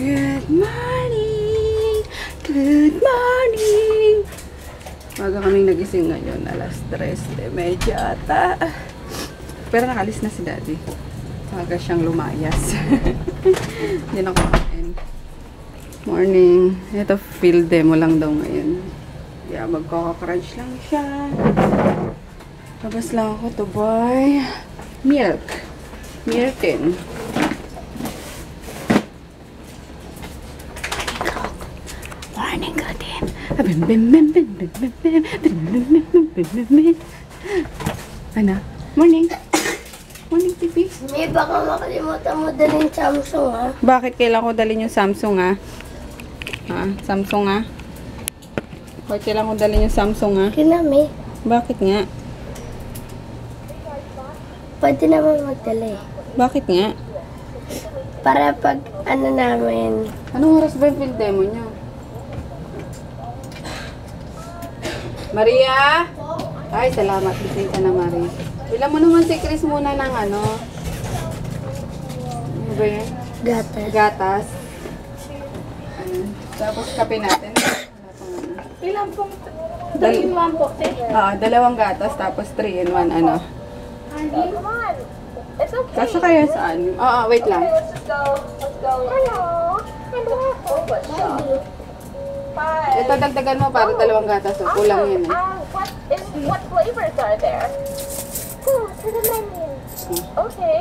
Good morning! Good morning! Maga kaming nagising ngayon, alas 3, medyo ata. Pero nakalis na si daddy. Maga siyang lumayas. Hindi na kumain. Morning. Ito, field demo lang daw ngayon. Kaya magkaka-crunch lang siya. Labas lang ako to buy milk. Milkin. Morning, Ano? Morning. Morning, Tipi. May baka makalimutan mo dalhin Samsung ha. Bakit kailangan ko dalhin yung Samsung, ha? Ha? Samsung, ha? Bakit kailangan ko dalhin yung Samsung, ha? Kinami. Bakit nga? Pwede naman magdala eh. Bakit nga? Para pag ano namin, Anong oras ba yung field demo nyo? Maria? Ay, salamat. Bising ka na, Maria. Bilang mo naman si Chris muna ng ano. Ano ba yun? gatas. Gatas. Ano? Tapos kape natin. Wala. Ilan pong Dal dalhin mo po, te? Oo, dalawang gatas tapos 3 in 1 ano. Honey? Come on. It's okay. Kasya kaya saan? Oo, wait lang. Let's just go. Let's go. Hello. Hello. Oh, what's up? Ito dagdagan mo para dalawang gatas. So, kulang yun eh. Ah, what is what flavors are there? Go to the menu. Okay.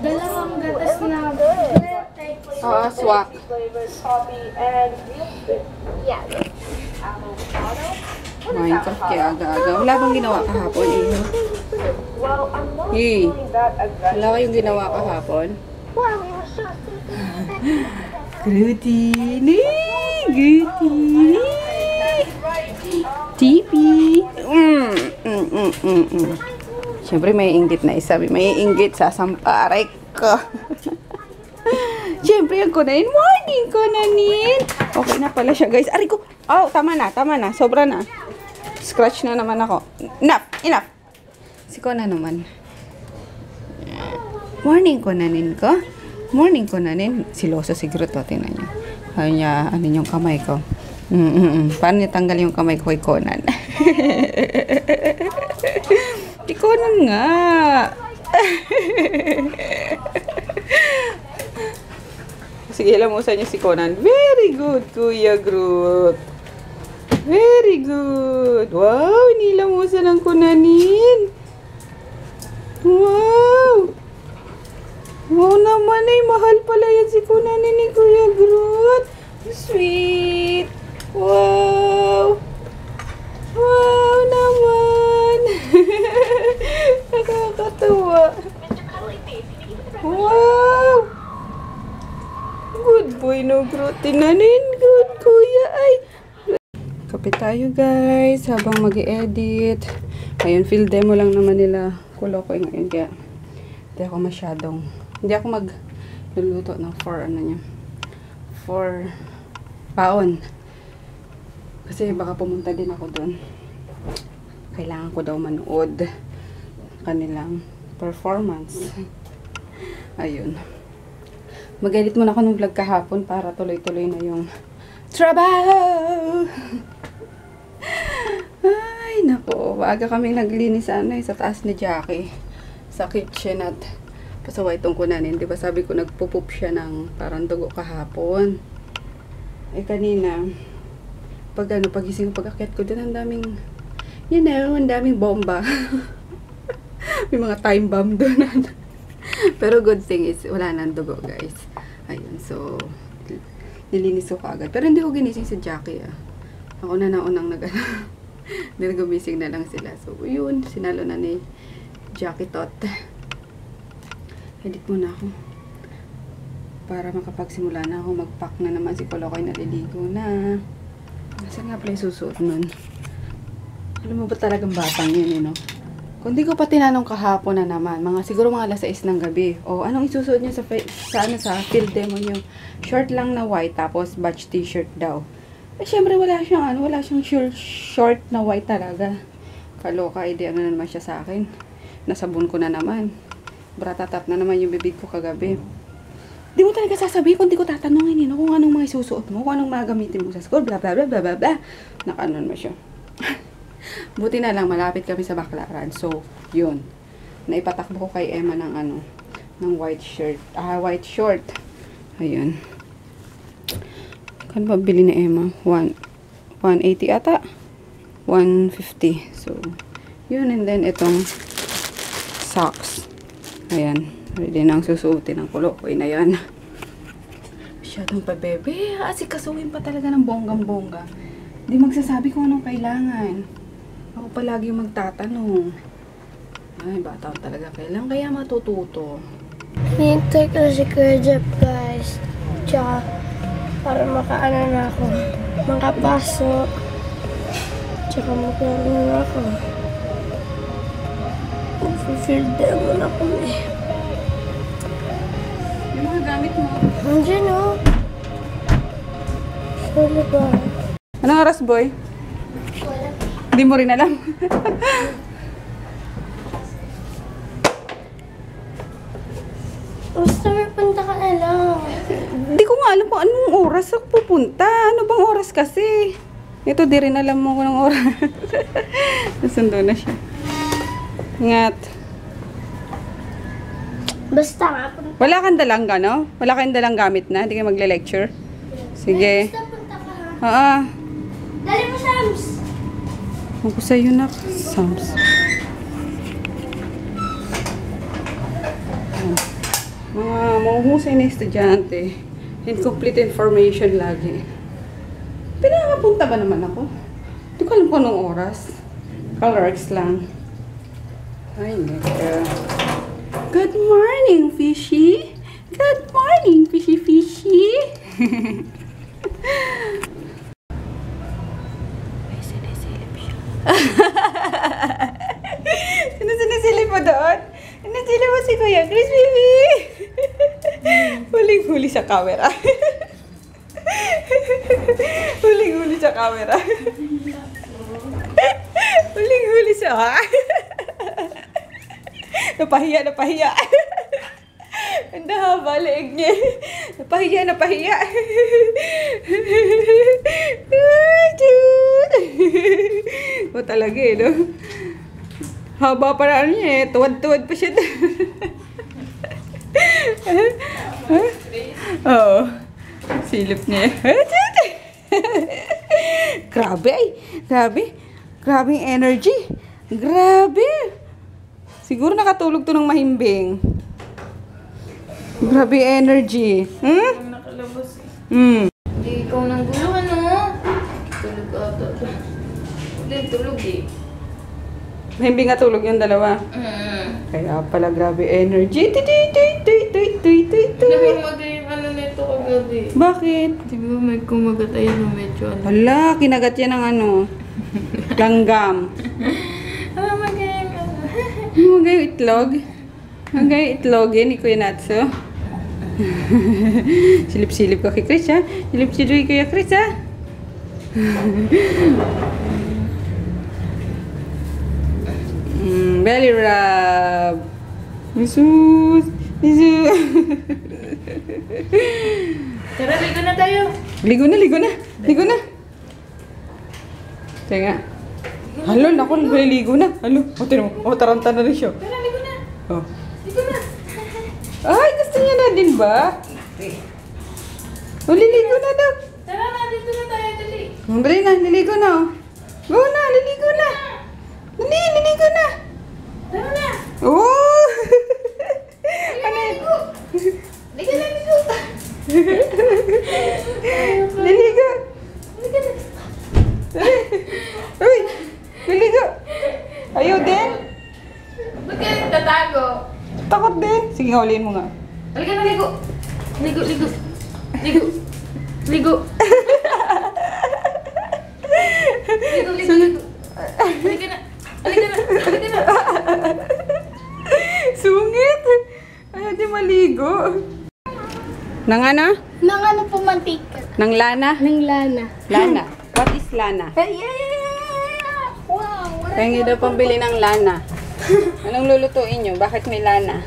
Dalawang gatas na. Oo, swak. Flavors, coffee and milk. Yeah. Avocado. What is Minecraft kaya aga-aga. Wala bang ginawa kahapon eh? Well, I'm not Yay. feeling that aggressive. Wala kayong ginawa kahapon? Well, we were just Grutini! Grutini! TV! Mm, mm. Siyempre may inggit na isa. May inggit sa samparay ko. Siyempre yung kunain. Morning, kunanin! Okay na pala siya, guys. Ari ko. Oh, tama na, tama na. Sobra na. Scratch na naman ako. Enough, enough. Si Kona naman. Morning, kunanin ko. Morning, kunanin. Siloso siguro to. Tingnan niyo. Ayaw niya, ano yung kamay ko. Mm, mm, mm. Paano tanggal yung kamay ko kay Conan? si Conan nga. Sige, lamusan niyo si Conan. Very good, Kuya Groot. Very good. Wow, nilamusan ng Conanin. Wow. Wow naman ay mahal pala yan si Conanin ni Kuya Groot. Sweet. Wow. Wow naman. Nakakatuwa. Wow. Good boy no Groot. Tinanin. Good kuya ay. Kape tayo guys habang mag edit Ayun, field demo lang naman nila. Kulokoy ngayon kaya hindi ako masyadong hindi ako mag luluto ng for ano niya for paon. Kasi baka pumunta din ako doon. Kailangan ko daw manood kanilang performance. Ayun. Mag-edit muna ako ng vlog kahapon para tuloy-tuloy na yung trabaho. Ay, nako. Aga kami naglinis ano, eh, sa taas ni Jackie. Sa kitchen at pasaway itong kunanin. Di ba sabi ko nagpupup siya ng parang dugo kahapon. Eh kanina, pag ano, pagising ko, pag akyat ko din, ang daming, you know, ang daming bomba. May mga time bomb doon. Pero good thing is, wala nang dugo, guys. Ayun, so, nilinis ko kaagad. Pero hindi ko ginising si Jackie, ah. Ako na naunang nag, Then gumising na lang sila. So, yun, sinalo na ni Jackie Tot. Edit muna ako. Para makapagsimula na ako, mag-pack na naman si Kolokoy naliligo na. Saan nga pala susuot nun? Alam mo ba talagang batang yun, you know? Kung di ko pa tinanong kahapon na naman, mga siguro mga alas 6 ng gabi. O anong isusuot niyo sa, sa, ano, sa field demo niyo? Short lang na white, tapos batch t-shirt daw. Eh, syempre wala siyang, ano, wala siyang short, na white talaga. Kaloka, ide, ano na naman siya sa akin. Nasabon ko na naman. Bratatap na naman yung bibig ko kagabi. Di mo talaga sasabihin kung di ko tatanungin yun kung anong mga isusuot mo, kung anong mga gamitin mo sa school, bla bla bla bla bla bla. Nakanon mo siya. Buti na lang, malapit kami sa baklaran. So, yun. Naipatakbo ko kay Emma ng ano, ng white shirt, ah, white short. Ayun. Kan ba bili ni Emma? One, 180 ata? 150. So, yun. And then, itong socks. Ayan. Ready na ang susuotin ng kulo. Uy na yan. Masyadong pa bebe. Asikasuhin pa talaga ng bonggang-bongga. Hindi magsasabi kung anong kailangan. Ako palagi yung magtatanong. Ay, bata ko talaga. Kailan kaya matututo? Hinintay ko na si Kuya Jeff, guys. Tsaka, para makaano na ako. Makapasok. Tsaka magkaroon na ako. Mag-field demo na kami. Yung mga gamit mo. Andiyan o. Wala ba? Anong oras, boy? Hindi mo rin alam. Basta may punta ka na lang. Hindi ko nga alam kung anong oras ako pupunta. Ano bang oras kasi? Ito, di rin alam mo kung anong oras. Nasundo na siya. Ingat. Basta nga, Wala kang dalang gano? Wala kang dalang gamit na? Hindi kayo magle-lecture? Sige. Basta punta ka ha. Oo. Dali mo, Shams! Ako sa'yo na. Sams. Mga mahuhusay na estudyante. Incomplete information lagi. Pinakapunta ba naman ako? Hindi ko alam kung anong oras. Colorx lang. Ay, neka. Good morning, fishy. Good morning, fishy fishy. Sino sinisilip mo doon? Sinisilip mo si Kuya Chris, baby. Huling-huli sa camera. Huling-huli sa camera. Huling-huli siya, ha? Napahiya, napahiya. Ang haba leeg niya. Napahiya, napahiya. Ay, dude. O talaga eh, no? Haba pa na niya eh. Tuwad-tuwad pa siya. Oo. Silip niya. Grabe ay. Grabe. Grabe energy. Grabe. Siguro nakatulog to ng mahimbing. Grabe energy. Hmm? Nakalabas eh. Hmm. Hindi ikaw nang gulo, ano? Tulog ata. Hindi, tulog eh. Mahimbing nga tulog yung dalawa. Mm. Kaya pala grabe energy. Tuy, tuy, tuy, tuy, tuy, tuy, tuy, tuy. Namamaga yung ano nito kagabi. Bakit? Di ba may kumagat ayun medyo ano? Hala, kinagat yan ng ano. Langgam. Yung itlog? Yung itlog eh, ni Kuya Natso. Silip-silip ka kay Chris ha. Silip-silip kay Chris ha. mm, belly rub. Jesus. Jesus. Tara, ligo na tayo. ligo na, ligo na. Ligo na. Nga. Halo, naku, ligo na. Halo, o, tinan mo. O, taranta na rin siya. Tara, ligo na. Oh. Ligo na. Ay, gusto niya na din ba? O, liligo na daw. Tara na, dito na tayo, dali. Dali na, liligo na. oh. Go na, liligo na. Dali, liligo na. Tara na. Oh! ano yun? Ligo na, ligo. Liligo. Ligo na. Dali. Uy, liligo. Ayaw din. Ba't ka nagtatago? Takot nga, ulihin mo nga. Halika na, ligo. Ligo, ligo. Ligo. Ligo. ligo, ligo, ligo. Halika na. Halika na. Halika na. Sungit. Ayaw di maligo. Nang ano? Nang ano po mantika? Nang lana? Nang lana. Lana. What is lana? Hey, yeah, yeah, yeah. Wow. Kaya daw pambili ng lana. Anong lulutuin nyo? Bakit may lana?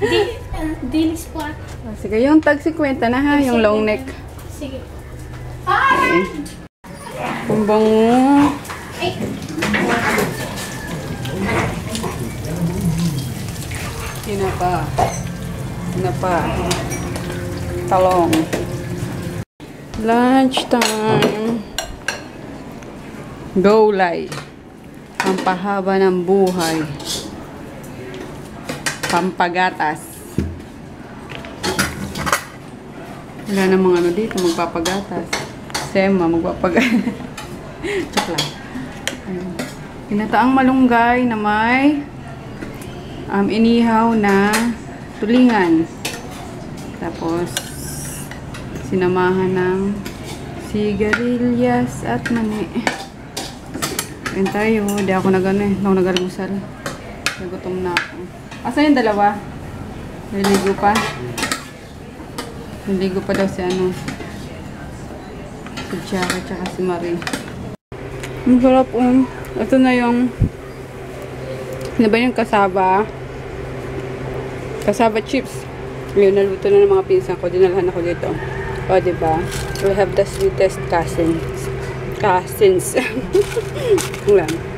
Di, Uh, dilis po. Oh, sige, yung tag 50 na ha, yung long neck. Sige. Okay. Ang bango. Tinapa. Tinapa. Talong. Lunch time. Go light. Pampahaba ng buhay. Pampagatas. Wala namang ano dito, magpapagatas. Sema, magpapagatas. Ayun. Pinataang malunggay na may um, inihaw na tulingan. Tapos, sinamahan ng sigarilyas at mani. Ayun tayo. Di ako nag ano eh. Hindi ako nag-almusal. Nagutom na ako. Asa yung dalawa? Naligo pa? Naligo pa daw si ano. Si Jackie tsaka si Marie. Ang sarap um. Ito na yung ano ba yung kasaba? Kasaba chips. Yun, naluto na ng mga pinsan ko. Dinalhan ako dito. O, diba? We have the sweetest cousins. Cousins.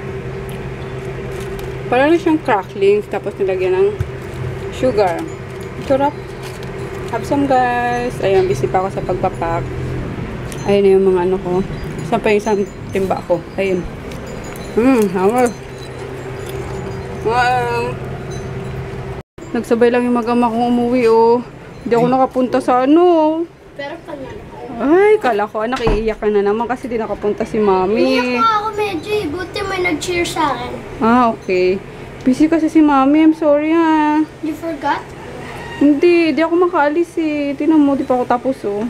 Lang. Parang siyang cracklings. Tapos nilagyan ng sugar. Sarap. Have some guys. Ayun, busy pa ako sa pagpapak. Ayun na yung mga ano ko. Saan pa yung isang timba ko? Ayun. Hmm, hammer. Um, nagsabay lang yung mag-ama kong umuwi, oh. Hindi ako nakapunta sa ano. Pero pala. Ay, kala ko, anak, iiyak ka na naman kasi di nakapunta si mami. Umiyak pa ako may nag-cheer sa akin. Ah, okay. Busy kasi si mami. I'm sorry, ha. You forgot? Hindi, di ako makaalis, eh. Tinan mo, di pa ako tapos, oh.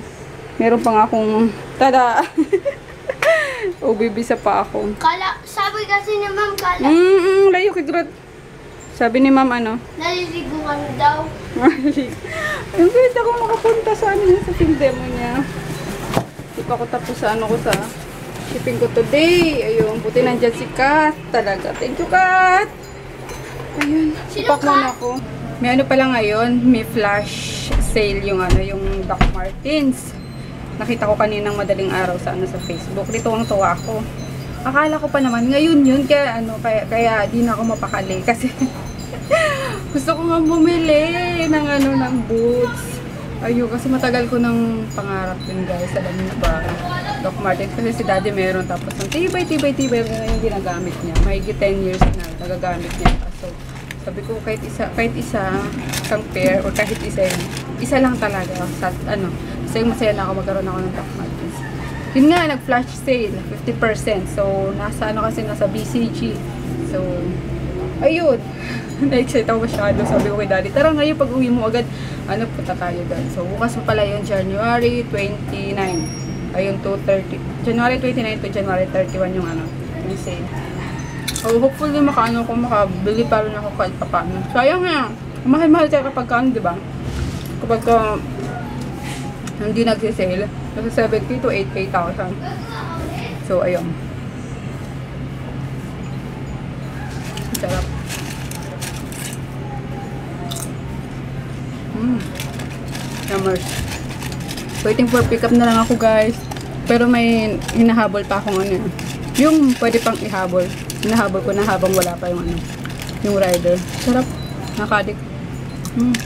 Meron pa nga akong, tada! o, bibisa pa ako. Kala, sabi kasi ni ma'am, kala, Mm, layo kay Grot. Sabi ni ma'am, ano? naliligo ka na daw. Ang ganda ako makapunta sa ano niya, sa film demo niya. Di pa ako tapos sa ano ko sa shipping ko today. Ayun, buti nandyan si Kat. Talaga. Thank you, Kat! Ayun, sipak muna ako. May ano pala ngayon, may flash sale yung ano, yung Doc Martens. Nakita ko kaninang madaling araw sa ano sa Facebook. Dito ang tuwa ako. Akala ko pa naman, ngayon yun, kaya ano, kaya, kaya di na ako mapakali. Kasi gusto ko nga bumili ng ano, ng boots. Ayun, kasi matagal ko ng pangarap yun guys. Alam niyo ba? Doc Martens kasi si daddy meron tapos ang tibay, tibay, tibay yung ginagamit niya. Mahigit 10 years na nagagamit niya. So, sabi ko kahit isa, kahit isa, isang pair or kahit isa isa lang talaga. Sa, ano, kasi masaya na ako magkaroon ako ng Doc Martens. Yun nga, nag-flash sale, 50%. So, nasa ano kasi, nasa BCG. So, ayun. Na-excite ako masyado. Sabi ko kay daddy, tara ngayon pag uwi mo agad, ano, punta tayo doon. So, bukas pa pala yun, January 29. Ayun, 2.30. January 29 to January 31 yung ano, yung sale. So, hopefully makaano ko, makabili pa rin ako kahit pa paano. Sayang nga. Mahal-mahal tayo kapag kaano, di ba? Kapag ka, hindi nagsisale, nasa 70 to 8,000. So, ayun. Sarap. Mm. Yummers. Waiting for pickup na lang ako guys. Pero may hinahabol pa akong ano. Yung pwede pang ihabol. Hinahabol ko na habang wala pa yung ano. Yung rider. Sarap. Nakadik. Mm.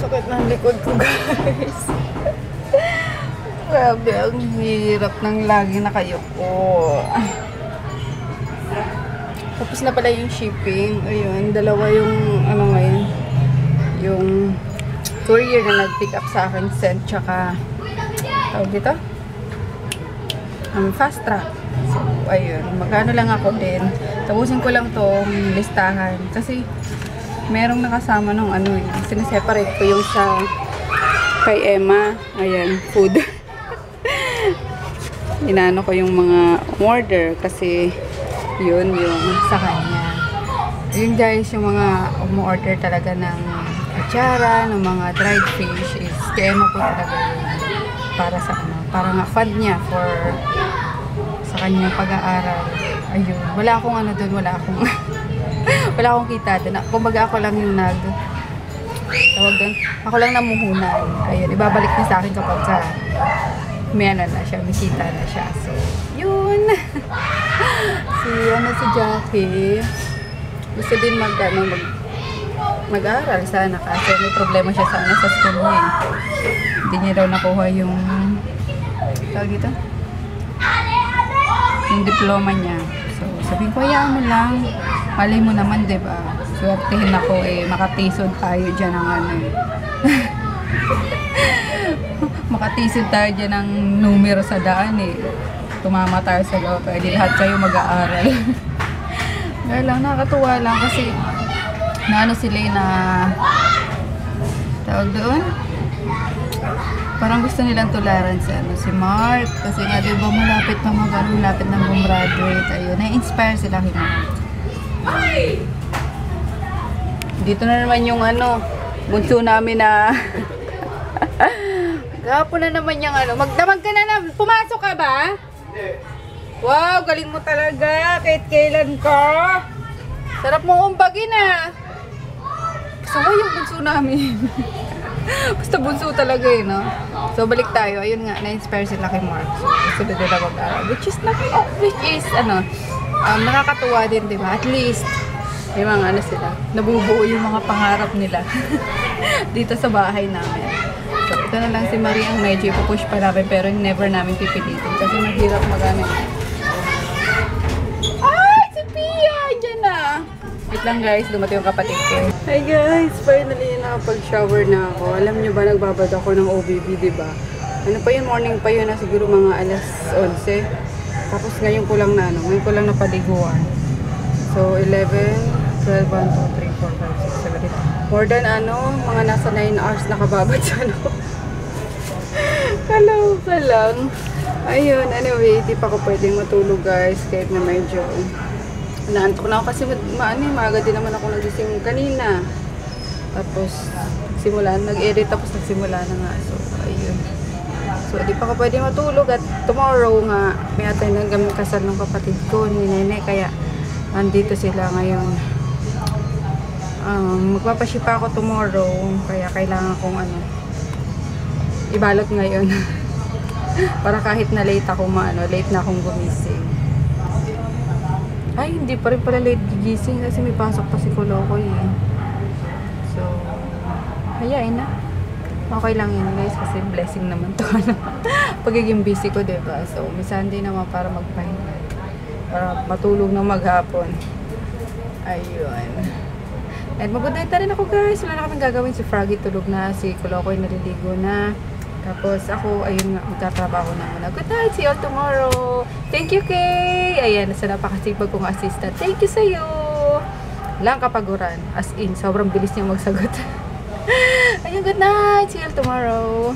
Sakit ng likod ko guys. Grabe, ang hirap ng lagi nakayuko. Tapos na pala yung shipping. Ayun, dalawa yung ano ngayon. Yung courier na nag-pick up sa akin, sent, tsaka tawag dito? Um, fast track. So, ayun. Magkano lang ako din. Tapusin ko lang tong listahan. Kasi, merong nakasama ng ano eh. Sineseparate ko yung sa kay Emma. Ayan, food. Inaano ko yung mga order kasi yun yung sa kanya. Yun guys, yung mga umorder talaga ng kutsara, ng mga dried fish is kay Emma po talaga. Para sa ano, para nga fund niya for sa kanyang pag-aaral. Ayun, wala akong ano doon, wala akong wala akong kita doon. Kumbaga ako lang yung nag tawag doon, ako lang namuhunan. Ayun, ibabalik na sa akin kapag ka may ano na siya, may kita na siya. So, yun. si, ano, si Jackie, gusto din mag, ano, mag, mag-aral sana kasi may problema siya sana sa school niya. eh. Hindi niya daw nakuha yung, tawag dito? Yung diploma niya. So, sabihin ko, hayaan mo lang. Malay mo naman, di ba? Swertihin ako eh, makatisod tayo dyan ng ano eh. makatisod tayo dyan ng numero sa daan eh. Tumama tayo sa loob. Pwede lahat kayo mag-aaral. Kaya lang, nakakatuwa lang kasi na ano sila eh, na tawag doon parang gusto nilang tularan si ano si Mark kasi nga di ba malapit na mag ano, malapit na gumraduate ayun na-inspire sila kay Mark dito na naman yung ano bunso namin na gapo na naman yung ano magdamag ka na na pumasok ka ba? Wow galing mo talaga kahit kailan ka sarap mong umbagin ah Saka yung bunso namin. Basta bunso talaga eh, no? So, balik tayo. Ayun nga, na-inspire sila kay Mark. So, na nila mag-aral. Which is, nak- oh, which is, ano, um, nakakatuwa din, di ba? At least, may mga ano sila, nabubuo yung mga pangarap nila dito sa bahay namin. Ito na lang si Marie ang medyo ipupush pa namin pero never namin pipilitin kasi mahirap mag-ano. Ay, si Pia! Diyan na! Wait lang guys, dumating yung kapatid ko. Hi guys! Finally, nakapag-shower na ako. Alam nyo ba, nagbabad ako ng OBB, di ba? Ano pa yun, morning pa yun na siguro mga alas 11. Tapos ngayon ko lang na, ano, ngayon ko lang napaliguan. So, 11, 12, 1, 2, 3, 4, 5, 6, 7, 8. More than ano, mga nasa 9 hours nakababad sa ano. Kaloka lang. Ayun, anyway, di pa ako pwedeng matulog guys kahit na medyo naantok na ako kasi ma ano, eh, maaga din naman ako nagising kanina. Tapos, simulan, nag-edit tapos nagsimula na nga. So, ayun. So, di pa ako pwedeng matulog at tomorrow nga, may atay ng gamit kasal ng kapatid ko, ni Nene, kaya andito sila ngayon. Um, magpapashipa ako tomorrow, kaya kailangan kong ano, ibalot ngayon. Para kahit na late ako maano, late na akong gumising. Ay, hindi pa rin pala late gigising kasi may pasok pa si Kulokoy eh. So, hayain na. Okay lang yun guys kasi blessing naman to. ano. Pagiging busy ko, 'di ba So, may Sunday naman para magpahinga. Para matulog na maghapon. Ayun. And mag-good rin ako guys. Wala na kaming gagawin. Si Froggy tulog na. Si Kulokoy naliligo na. Tapos ako, ayun nga, magtatrabaho na muna. Good night, see you tomorrow. Thank you, Kay. Ayan, sa napakasipag kong assistant. Thank you sa'yo. Lang kapaguran. As in, sobrang bilis niya magsagot. ayun, good night. See you tomorrow.